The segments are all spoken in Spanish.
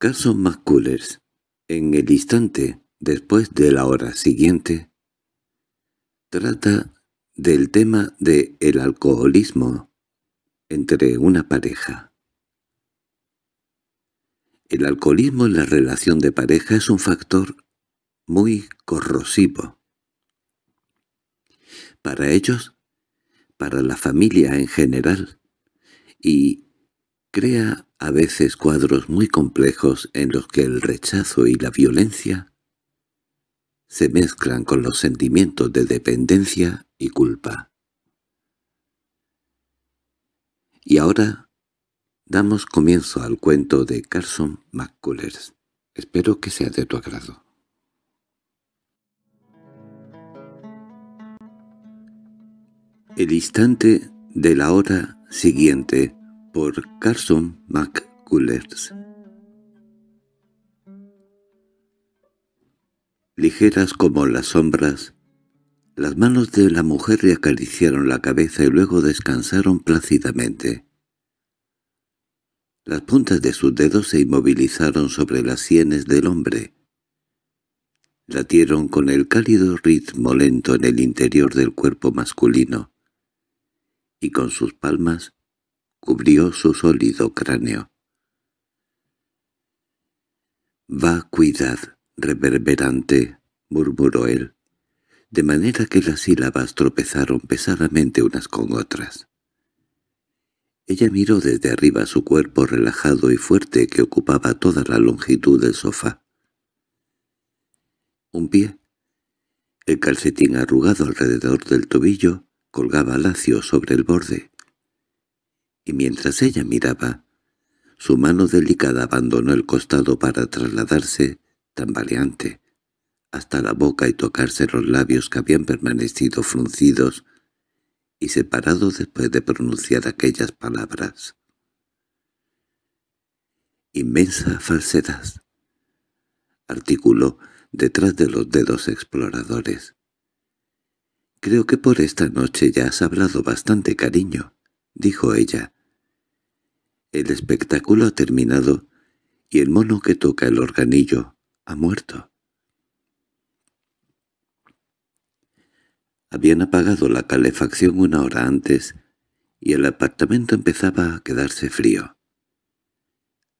Carson McCullers, en el instante después de la hora siguiente, trata del tema de el alcoholismo entre una pareja. El alcoholismo en la relación de pareja es un factor muy corrosivo. Para ellos, para la familia en general, y crea a veces cuadros muy complejos en los que el rechazo y la violencia se mezclan con los sentimientos de dependencia y culpa. Y ahora damos comienzo al cuento de Carson McCullers. Espero que sea de tu agrado. El instante de la hora siguiente por Carson McCullers Ligeras como las sombras, las manos de la mujer le acariciaron la cabeza y luego descansaron plácidamente. Las puntas de sus dedos se inmovilizaron sobre las sienes del hombre. Latieron con el cálido ritmo lento en el interior del cuerpo masculino, y con sus palmas cubrió su sólido cráneo. «Va, cuidad», reverberante, murmuró él, de manera que las sílabas tropezaron pesadamente unas con otras. Ella miró desde arriba su cuerpo relajado y fuerte que ocupaba toda la longitud del sofá. Un pie, el calcetín arrugado alrededor del tobillo, colgaba lacio sobre el borde. Y mientras ella miraba, su mano delicada abandonó el costado para trasladarse tambaleante, hasta la boca y tocarse los labios que habían permanecido fruncidos y separados después de pronunciar aquellas palabras. «Inmensa falsedad», articuló detrás de los dedos exploradores. «Creo que por esta noche ya has hablado bastante, cariño», dijo ella. «El espectáculo ha terminado y el mono que toca el organillo ha muerto. Habían apagado la calefacción una hora antes y el apartamento empezaba a quedarse frío.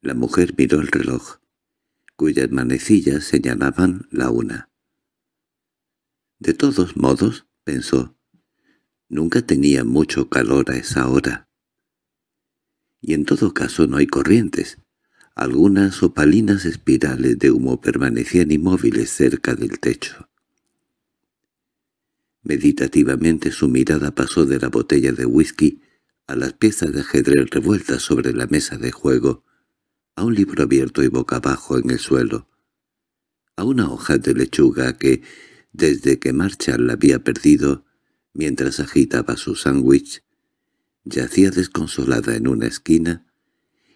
La mujer miró el reloj, cuyas manecillas señalaban la una. De todos modos, pensó, nunca tenía mucho calor a esa hora. Y en todo caso no hay corrientes, algunas opalinas espirales de humo permanecían inmóviles cerca del techo. Meditativamente su mirada pasó de la botella de whisky a las piezas de ajedrez revueltas sobre la mesa de juego, a un libro abierto y boca abajo en el suelo, a una hoja de lechuga que, desde que Marshall la había perdido, mientras agitaba su sándwich, yacía desconsolada en una esquina,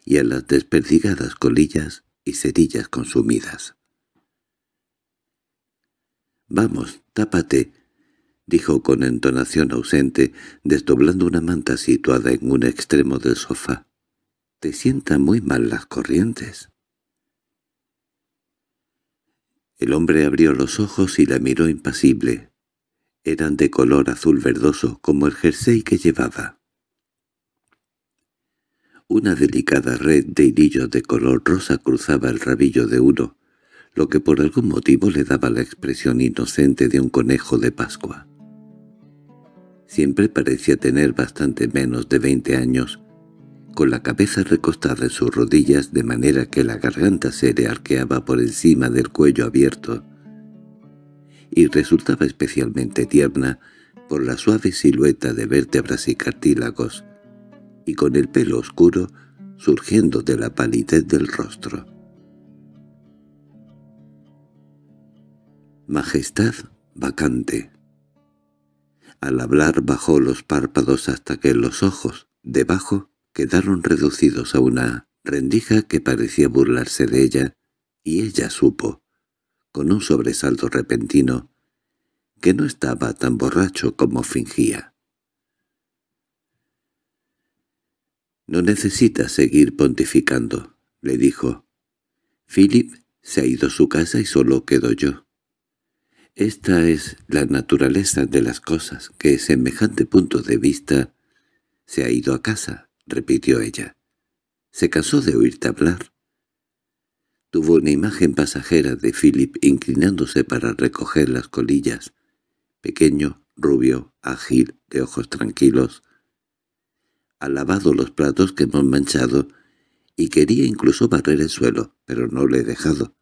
y a las desperdigadas colillas y cerillas consumidas. «Vamos, tápate», dijo con entonación ausente, desdoblando una manta situada en un extremo del sofá. «Te sientan muy mal las corrientes». El hombre abrió los ojos y la miró impasible. Eran de color azul verdoso como el jersey que llevaba. Una delicada red de hilillos de color rosa cruzaba el rabillo de uno, lo que por algún motivo le daba la expresión inocente de un conejo de Pascua. Siempre parecía tener bastante menos de veinte años, con la cabeza recostada en sus rodillas de manera que la garganta se le arqueaba por encima del cuello abierto, y resultaba especialmente tierna por la suave silueta de vértebras y cartílagos, y con el pelo oscuro surgiendo de la palidez del rostro. Majestad vacante. Al hablar bajó los párpados hasta que los ojos, debajo, quedaron reducidos a una rendija que parecía burlarse de ella, y ella supo, con un sobresalto repentino, que no estaba tan borracho como fingía. «No necesitas seguir pontificando», le dijo. Philip se ha ido a su casa y solo quedo yo. Esta es la naturaleza de las cosas, que semejante punto de vista se ha ido a casa, repitió ella. Se cansó de oírte hablar. Tuvo una imagen pasajera de Philip inclinándose para recoger las colillas. Pequeño, rubio, ágil, de ojos tranquilos. Ha lavado los platos que hemos manchado y quería incluso barrer el suelo, pero no le he dejado.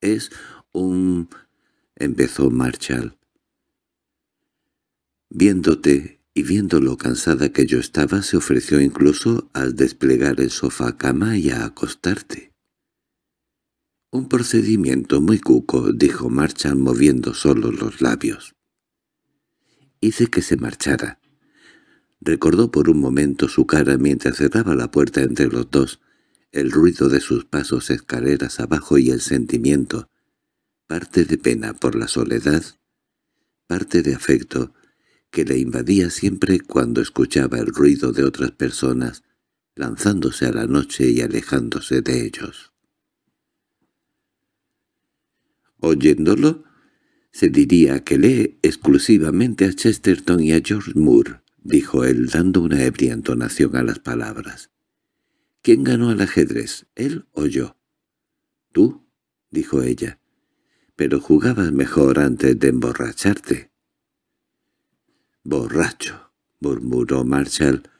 Es un —empezó Marshall. Viéndote y viendo lo cansada que yo estaba, se ofreció incluso a desplegar el sofá-cama y a acostarte. —Un procedimiento muy cuco —dijo Marshall moviendo solo los labios. Hice que se marchara. Recordó por un momento su cara mientras cerraba la puerta entre los dos, el ruido de sus pasos escaleras abajo y el sentimiento, parte de pena por la soledad, parte de afecto, que le invadía siempre cuando escuchaba el ruido de otras personas, lanzándose a la noche y alejándose de ellos. Oyéndolo, se diría que lee exclusivamente a Chesterton y a George Moore, dijo él dando una ebria entonación a las palabras. —¿Quién ganó al ajedrez, él o yo? —Tú —dijo ella—, pero jugabas mejor antes de emborracharte. —Borracho —murmuró Marshall,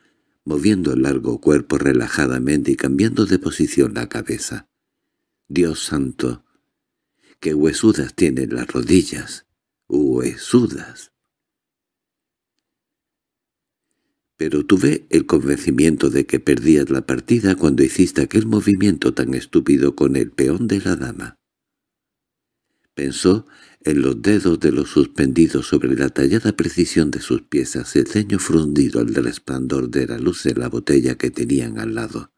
moviendo el largo cuerpo relajadamente y cambiando de posición la cabeza. —Dios santo, qué huesudas tienen las rodillas, huesudas. Pero tuve el convencimiento de que perdías la partida cuando hiciste aquel movimiento tan estúpido con el peón de la dama. Pensó en los dedos de los suspendidos sobre la tallada precisión de sus piezas, el ceño fundido al resplandor de la luz de la botella que tenían al lado.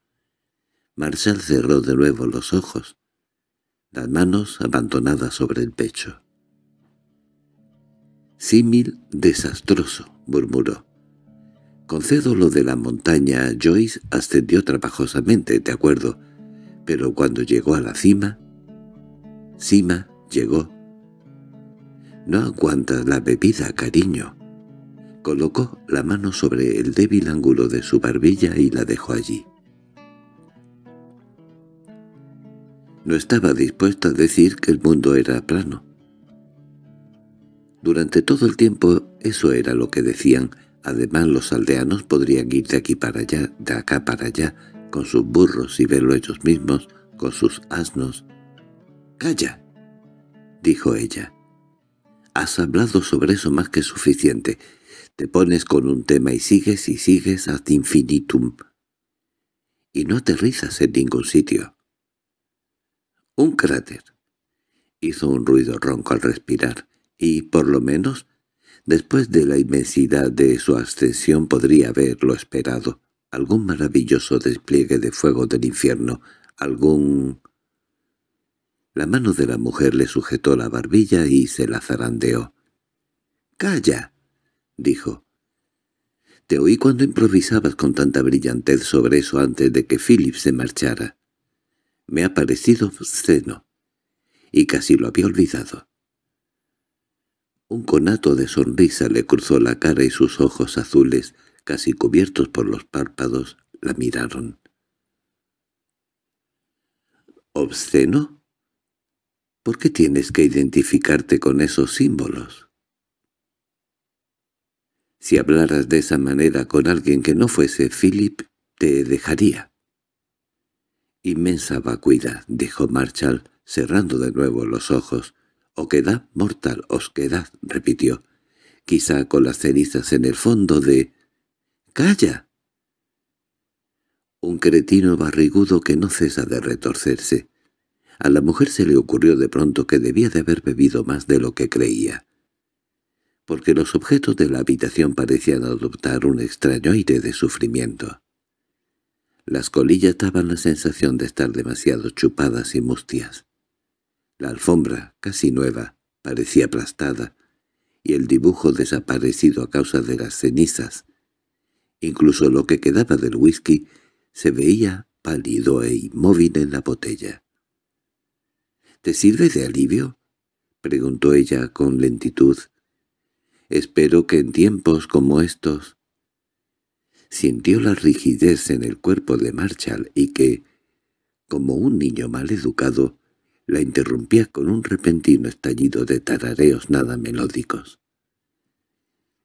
Marshall cerró de nuevo los ojos, las manos abandonadas sobre el pecho. «Símil desastroso», murmuró. «Concedo lo de la montaña. Joyce ascendió trabajosamente, de acuerdo, pero cuando llegó a la cima...» «Cima Llegó. —No aguantas la bebida, cariño. Colocó la mano sobre el débil ángulo de su barbilla y la dejó allí. No estaba dispuesto a decir que el mundo era plano. Durante todo el tiempo eso era lo que decían. Además los aldeanos podrían ir de aquí para allá, de acá para allá, con sus burros y verlo ellos mismos, con sus asnos. —¡Calla! —dijo ella. —Has hablado sobre eso más que suficiente. Te pones con un tema y sigues y sigues ad infinitum. Y no aterrizas en ningún sitio. Un cráter. Hizo un ruido ronco al respirar, y, por lo menos, después de la inmensidad de su ascensión podría haberlo esperado. Algún maravilloso despliegue de fuego del infierno, algún la mano de la mujer le sujetó la barbilla y se la zarandeó. —¡Calla! —dijo. Te oí cuando improvisabas con tanta brillantez sobre eso antes de que Philip se marchara. Me ha parecido obsceno, y casi lo había olvidado. Un conato de sonrisa le cruzó la cara y sus ojos azules, casi cubiertos por los párpados, la miraron. —¿Obsceno? ¿Por qué tienes que identificarte con esos símbolos? Si hablaras de esa manera con alguien que no fuese Philip, te dejaría. Inmensa vacuidad, dijo Marshall, cerrando de nuevo los ojos. «Oquedad mortal, osquedad», repitió. «Quizá con las cenizas en el fondo de...» «¡Calla!» Un cretino barrigudo que no cesa de retorcerse. A la mujer se le ocurrió de pronto que debía de haber bebido más de lo que creía, porque los objetos de la habitación parecían adoptar un extraño aire de sufrimiento. Las colillas daban la sensación de estar demasiado chupadas y mustias. La alfombra, casi nueva, parecía aplastada, y el dibujo desaparecido a causa de las cenizas. Incluso lo que quedaba del whisky se veía pálido e inmóvil en la botella. —¿Te sirve de alivio? —preguntó ella con lentitud. —Espero que en tiempos como estos... Sintió la rigidez en el cuerpo de Marshall y que, como un niño mal educado, la interrumpía con un repentino estallido de tarareos nada melódicos.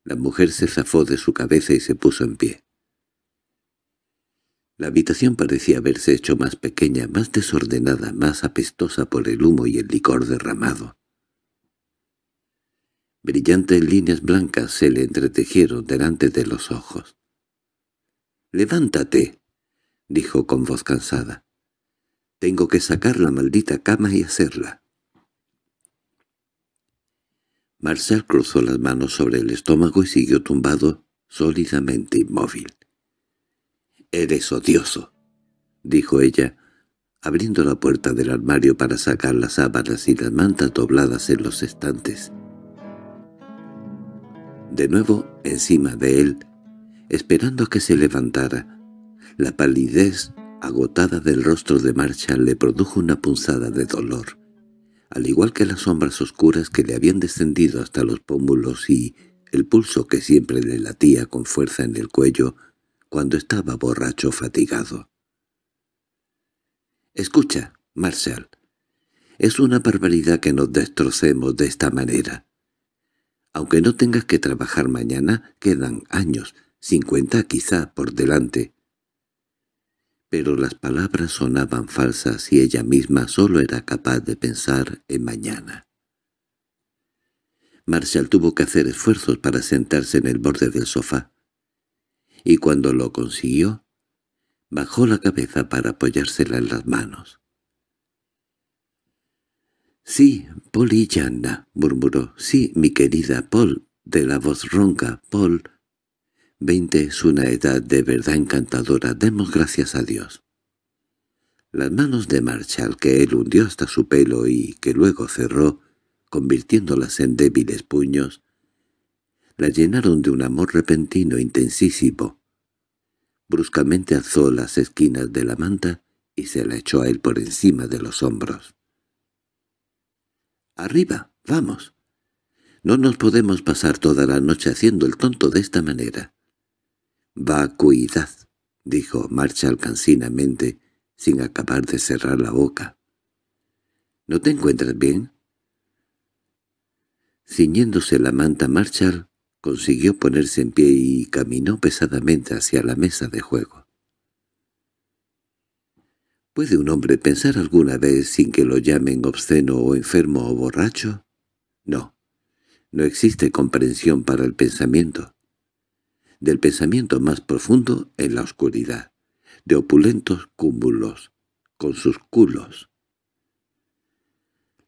La mujer se zafó de su cabeza y se puso en pie. La habitación parecía haberse hecho más pequeña, más desordenada, más apestosa por el humo y el licor derramado. Brillantes líneas blancas se le entretejieron delante de los ojos. —¡Levántate! —dijo con voz cansada. —Tengo que sacar la maldita cama y hacerla. Marcel cruzó las manos sobre el estómago y siguió tumbado, sólidamente inmóvil. —Eres odioso —dijo ella, abriendo la puerta del armario para sacar las sábanas y las mantas dobladas en los estantes. De nuevo, encima de él, esperando que se levantara, la palidez agotada del rostro de Marshall le produjo una punzada de dolor, al igual que las sombras oscuras que le habían descendido hasta los pómulos y el pulso que siempre le latía con fuerza en el cuello cuando estaba borracho fatigado. «Escucha, Marshall, es una barbaridad que nos destrocemos de esta manera. Aunque no tengas que trabajar mañana, quedan años, cincuenta quizá, por delante». Pero las palabras sonaban falsas y ella misma solo era capaz de pensar en mañana. Marshall tuvo que hacer esfuerzos para sentarse en el borde del sofá y cuando lo consiguió, bajó la cabeza para apoyársela en las manos. —Sí, Paul y Yanna —murmuró—. Sí, mi querida Paul, de la voz ronca, Paul. Veinte es una edad de verdad encantadora, demos gracias a Dios. Las manos de Marshall, que él hundió hasta su pelo y que luego cerró, convirtiéndolas en débiles puños, la llenaron de un amor repentino intensísimo. Bruscamente alzó las esquinas de la manta y se la echó a él por encima de los hombros. —¡Arriba! ¡Vamos! No nos podemos pasar toda la noche haciendo el tonto de esta manera. —Vacuidad —dijo Marshall cansinamente, sin acabar de cerrar la boca. —¿No te encuentras bien? Ciñéndose la manta Marshall, Consiguió ponerse en pie y caminó pesadamente hacia la mesa de juego. ¿Puede un hombre pensar alguna vez sin que lo llamen obsceno o enfermo o borracho? No, no existe comprensión para el pensamiento. Del pensamiento más profundo en la oscuridad, de opulentos cúmulos, con sus culos,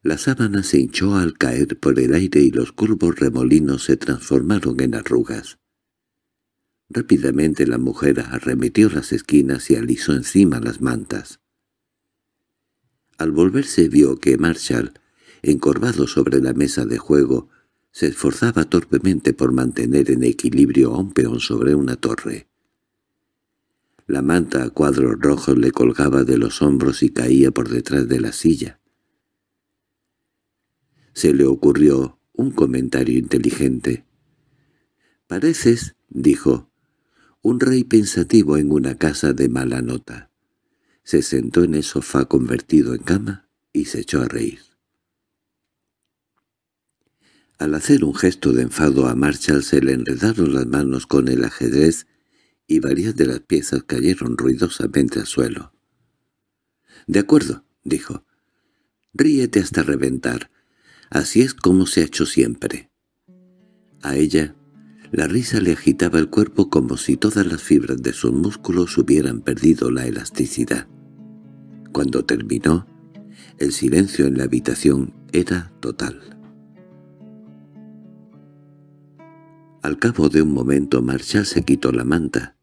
la sábana se hinchó al caer por el aire y los curvos remolinos se transformaron en arrugas. Rápidamente la mujer arremetió las esquinas y alisó encima las mantas. Al volverse vio que Marshall, encorvado sobre la mesa de juego, se esforzaba torpemente por mantener en equilibrio a un peón sobre una torre. La manta a cuadros rojos le colgaba de los hombros y caía por detrás de la silla. Se le ocurrió un comentario inteligente. «Pareces», dijo, «un rey pensativo en una casa de mala nota». Se sentó en el sofá convertido en cama y se echó a reír. Al hacer un gesto de enfado a Marshall se le enredaron las manos con el ajedrez y varias de las piezas cayeron ruidosamente al suelo. «De acuerdo», dijo. «Ríete hasta reventar. Así es como se ha hecho siempre. A ella, la risa le agitaba el cuerpo como si todas las fibras de sus músculos hubieran perdido la elasticidad. Cuando terminó, el silencio en la habitación era total. Al cabo de un momento Marshall se quitó la manta.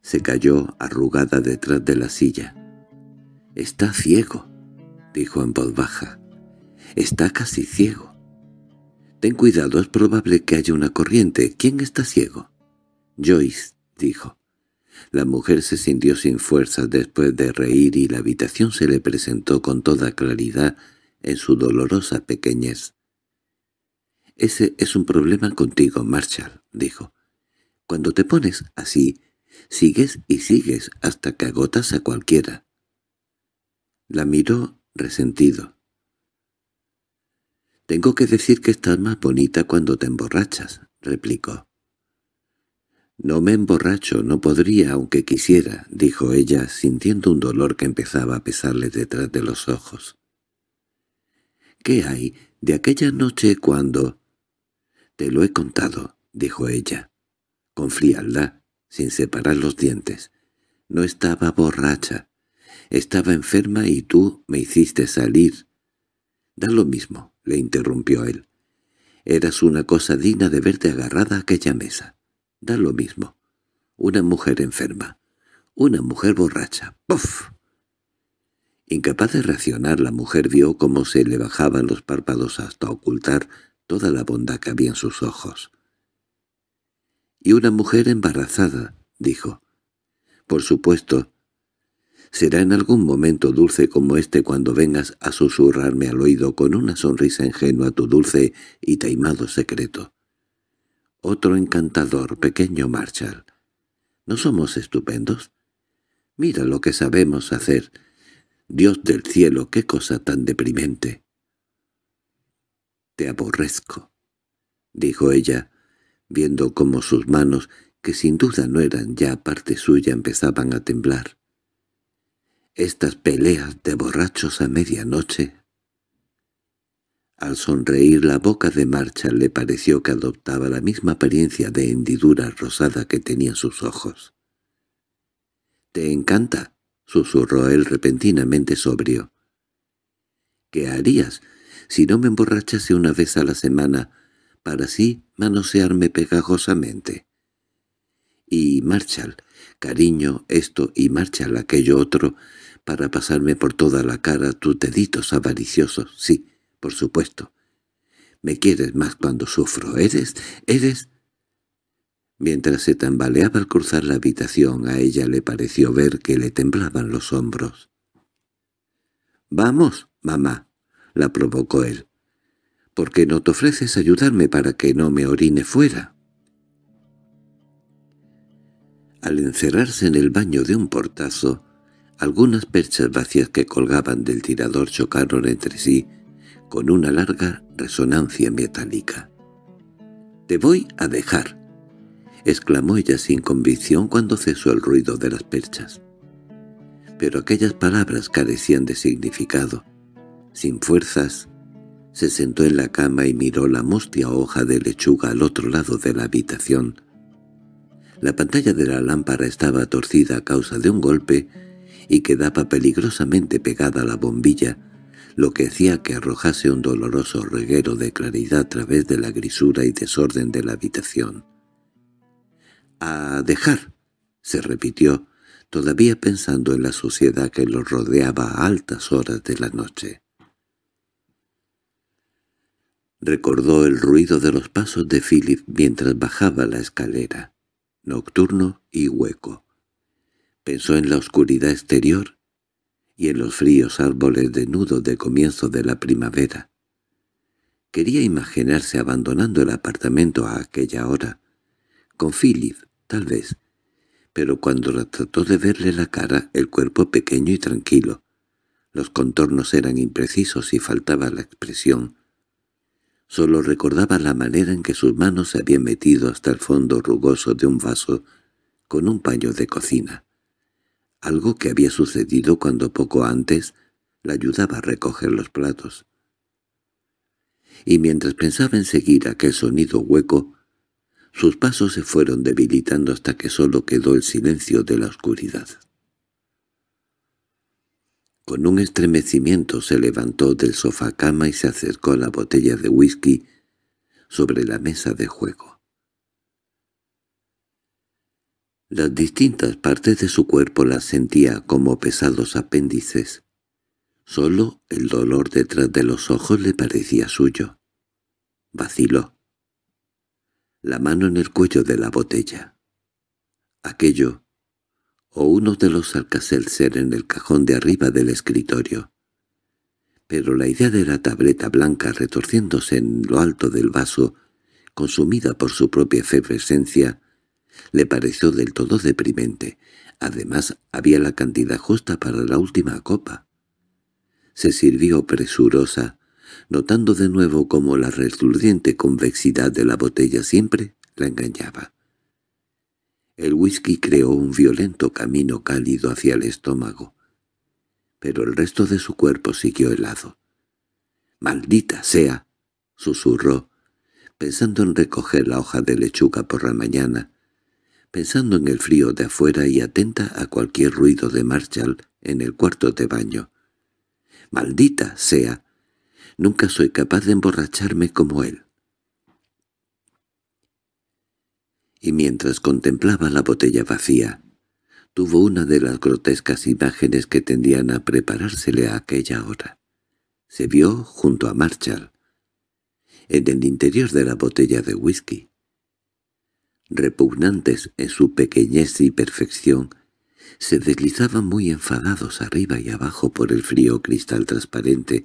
Se cayó arrugada detrás de la silla. «Está ciego», dijo en voz baja. Está casi ciego. Ten cuidado, es probable que haya una corriente. ¿Quién está ciego? Joyce, dijo. La mujer se sintió sin fuerzas después de reír y la habitación se le presentó con toda claridad en su dolorosa pequeñez. «Ese es un problema contigo, Marshall», dijo. «Cuando te pones así, sigues y sigues hasta que agotas a cualquiera». La miró resentido. «Tengo que decir que estás más bonita cuando te emborrachas», replicó. «No me emborracho, no podría, aunque quisiera», dijo ella, sintiendo un dolor que empezaba a pesarle detrás de los ojos. «¿Qué hay de aquella noche cuando...» «Te lo he contado», dijo ella, con frialdad, sin separar los dientes. «No estaba borracha. Estaba enferma y tú me hiciste salir». «Da lo mismo», le interrumpió él. «Eras una cosa digna de verte agarrada a aquella mesa». Da lo mismo. Una mujer enferma. Una mujer borracha. ¡Puf! Incapaz de reaccionar, la mujer vio cómo se le bajaban los párpados hasta ocultar toda la bondad que había en sus ojos. —Y una mujer embarazada —dijo. —Por supuesto. Será en algún momento dulce como este cuando vengas a susurrarme al oído con una sonrisa ingenua tu dulce y taimado secreto. Otro encantador, pequeño Marshall. ¿No somos estupendos? Mira lo que sabemos hacer. Dios del cielo, qué cosa tan deprimente. Te aborrezco, dijo ella, viendo cómo sus manos, que sin duda no eran ya parte suya, empezaban a temblar. Estas peleas de borrachos a medianoche al sonreír la boca de Marshall le pareció que adoptaba la misma apariencia de hendidura rosada que tenían sus ojos. —¿Te encanta? —susurró él repentinamente sobrio. —¿Qué harías si no me emborrachase una vez a la semana para así manosearme pegajosamente? Y Marshall, cariño, esto y Marshall aquello otro, para pasarme por toda la cara tus deditos avariciosos, sí, por supuesto. Me quieres más cuando sufro. Eres, eres... Mientras se tambaleaba al cruzar la habitación, a ella le pareció ver que le temblaban los hombros. —Vamos, mamá —la provocó él—, ¿por qué no te ofreces ayudarme para que no me orine fuera? Al encerrarse en el baño de un portazo, algunas perchas vacías que colgaban del tirador chocaron entre sí con una larga resonancia metálica. «Te voy a dejar», exclamó ella sin convicción cuando cesó el ruido de las perchas. Pero aquellas palabras carecían de significado. Sin fuerzas, se sentó en la cama y miró la mustia hoja de lechuga al otro lado de la habitación. La pantalla de la lámpara estaba torcida a causa de un golpe y quedaba peligrosamente pegada a la bombilla, lo que hacía que arrojase un doloroso reguero de claridad a través de la grisura y desorden de la habitación. «¡A dejar!» se repitió, todavía pensando en la suciedad que los rodeaba a altas horas de la noche. Recordó el ruido de los pasos de Philip mientras bajaba la escalera, nocturno y hueco. Pensó en la oscuridad exterior y en los fríos árboles de nudo de comienzo de la primavera. Quería imaginarse abandonando el apartamento a aquella hora, con Philip, tal vez, pero cuando trató de verle la cara, el cuerpo pequeño y tranquilo, los contornos eran imprecisos y faltaba la expresión. Solo recordaba la manera en que sus manos se habían metido hasta el fondo rugoso de un vaso con un paño de cocina algo que había sucedido cuando poco antes la ayudaba a recoger los platos. Y mientras pensaba en seguir aquel sonido hueco, sus pasos se fueron debilitando hasta que solo quedó el silencio de la oscuridad. Con un estremecimiento se levantó del sofá cama y se acercó a la botella de whisky sobre la mesa de juego. Las distintas partes de su cuerpo las sentía como pesados apéndices. Solo el dolor detrás de los ojos le parecía suyo. Vaciló. La mano en el cuello de la botella. Aquello, o uno de los alcacelser en el cajón de arriba del escritorio. Pero la idea de la tableta blanca retorciéndose en lo alto del vaso, consumida por su propia efervescencia, le pareció del todo deprimente. Además, había la cantidad justa para la última copa. Se sirvió presurosa, notando de nuevo cómo la reluciente convexidad de la botella siempre la engañaba. El whisky creó un violento camino cálido hacia el estómago, pero el resto de su cuerpo siguió helado. «¡Maldita sea!» susurró, pensando en recoger la hoja de lechuga por la mañana, pensando en el frío de afuera y atenta a cualquier ruido de Marshall en el cuarto de baño. «¡Maldita sea! Nunca soy capaz de emborracharme como él». Y mientras contemplaba la botella vacía, tuvo una de las grotescas imágenes que tendían a preparársele a aquella hora. Se vio junto a Marshall, en el interior de la botella de whisky. Repugnantes en su pequeñez y perfección, se deslizaban muy enfadados arriba y abajo por el frío cristal transparente,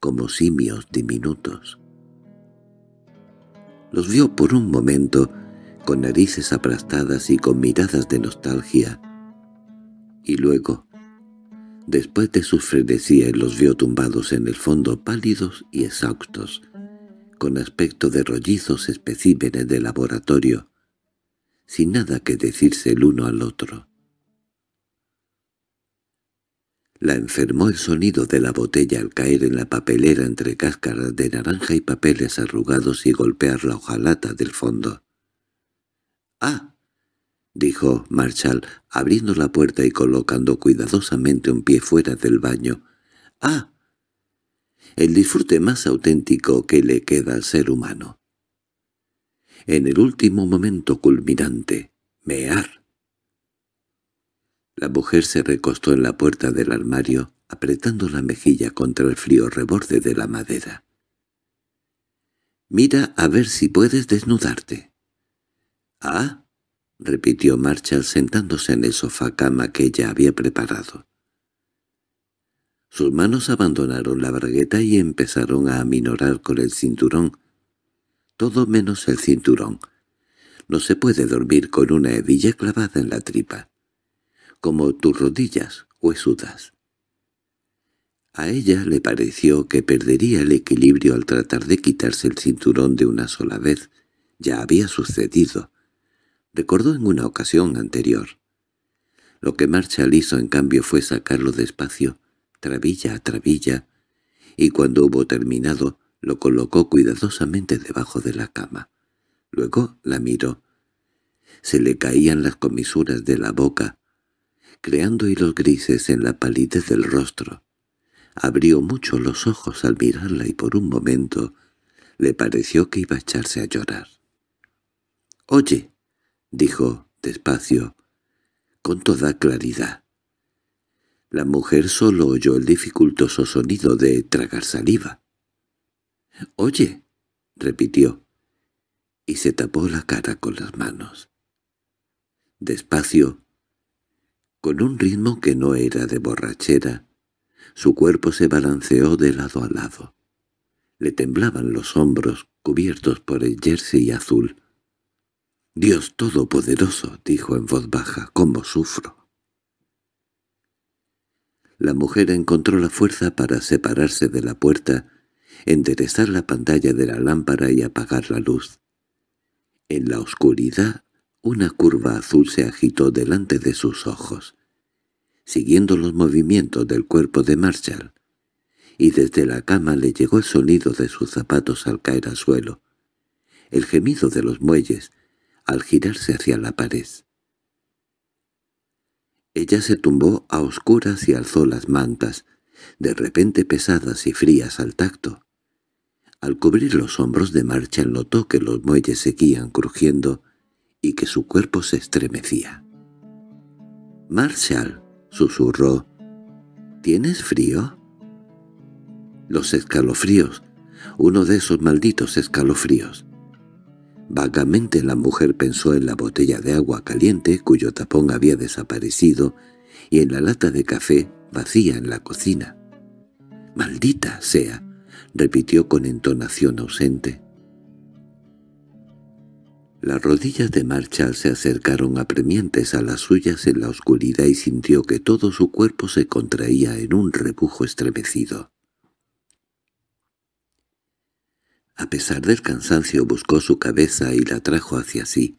como simios diminutos. Los vio por un momento, con narices aplastadas y con miradas de nostalgia, y luego, después de sus frenesías los vio tumbados en el fondo pálidos y exhaustos, con aspecto de rollizos especímenes de laboratorio, sin nada que decirse el uno al otro. La enfermó el sonido de la botella al caer en la papelera entre cáscaras de naranja y papeles arrugados y golpear la hojalata del fondo. —¡Ah! —dijo Marshall, abriendo la puerta y colocando cuidadosamente un pie fuera del baño. —¡Ah! El disfrute más auténtico que le queda al ser humano. En el último momento culminante, mear. La mujer se recostó en la puerta del armario, apretando la mejilla contra el frío reborde de la madera. «Mira a ver si puedes desnudarte». «¿Ah?» —repitió Marshall sentándose en el sofá-cama que ella había preparado. Sus manos abandonaron la bragueta y empezaron a aminorar con el cinturón. Todo menos el cinturón. No se puede dormir con una hebilla clavada en la tripa. Como tus rodillas huesudas. A ella le pareció que perdería el equilibrio al tratar de quitarse el cinturón de una sola vez. Ya había sucedido recordó en una ocasión anterior. Lo que Marshall hizo en cambio fue sacarlo despacio, trabilla a trabilla, y cuando hubo terminado lo colocó cuidadosamente debajo de la cama. Luego la miró. Se le caían las comisuras de la boca, creando hilos grises en la palidez del rostro. Abrió mucho los ojos al mirarla y por un momento le pareció que iba a echarse a llorar. «Oye», dijo despacio, con toda claridad. La mujer solo oyó el dificultoso sonido de tragar saliva. «Oye», repitió, y se tapó la cara con las manos. Despacio, con un ritmo que no era de borrachera, su cuerpo se balanceó de lado a lado. Le temblaban los hombros, cubiertos por el jersey azul. «Dios Todopoderoso», dijo en voz baja, «¿cómo sufro?» La mujer encontró la fuerza para separarse de la puerta, enderezar la pantalla de la lámpara y apagar la luz. En la oscuridad, una curva azul se agitó delante de sus ojos, siguiendo los movimientos del cuerpo de Marshall, y desde la cama le llegó el sonido de sus zapatos al caer al suelo, el gemido de los muelles, al girarse hacia la pared. Ella se tumbó a oscuras y alzó las mantas, de repente pesadas y frías al tacto. Al cubrir los hombros de marcha notó que los muelles seguían crujiendo y que su cuerpo se estremecía. «Marshall», susurró, «¿tienes frío?» Los escalofríos, uno de esos malditos escalofríos. Vagamente la mujer pensó en la botella de agua caliente cuyo tapón había desaparecido y en la lata de café vacía en la cocina. —¡Maldita sea! —repitió con entonación ausente. Las rodillas de Marshall se acercaron apremiantes a las suyas en la oscuridad y sintió que todo su cuerpo se contraía en un rebujo estremecido. A pesar del cansancio buscó su cabeza y la trajo hacia sí.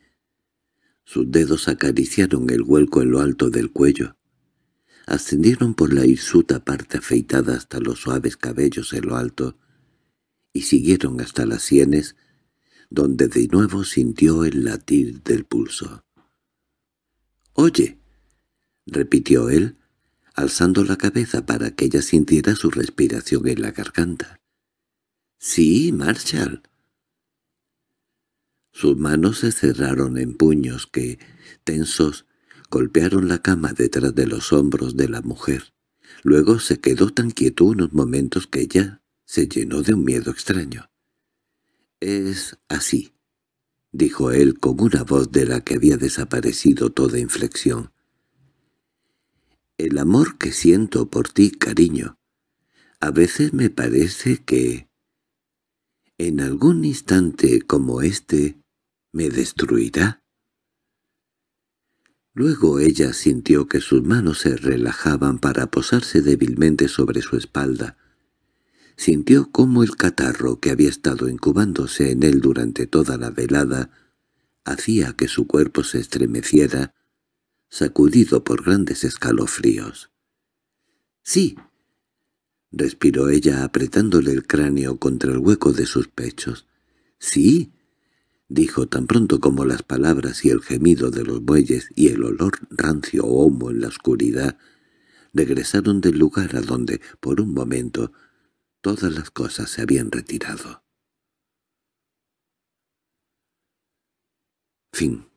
Sus dedos acariciaron el hueco en lo alto del cuello. Ascendieron por la hirsuta parte afeitada hasta los suaves cabellos en lo alto, y siguieron hasta las sienes, donde de nuevo sintió el latir del pulso. «¡Oye!» repitió él, alzando la cabeza para que ella sintiera su respiración en la garganta. «Sí, Marshall». Sus manos se cerraron en puños que, tensos, golpearon la cama detrás de los hombros de la mujer. Luego se quedó tan quieto unos momentos que ella se llenó de un miedo extraño. «Es así», dijo él con una voz de la que había desaparecido toda inflexión. «El amor que siento por ti, cariño, a veces me parece que en algún instante como este me destruirá». Luego ella sintió que sus manos se relajaban para posarse débilmente sobre su espalda, Sintió cómo el catarro que había estado incubándose en él durante toda la velada hacía que su cuerpo se estremeciera, sacudido por grandes escalofríos. —Sí —respiró ella apretándole el cráneo contra el hueco de sus pechos. —Sí —dijo tan pronto como las palabras y el gemido de los bueyes y el olor rancio homo en la oscuridad regresaron del lugar a donde, por un momento, Todas las cosas se habían retirado. Fin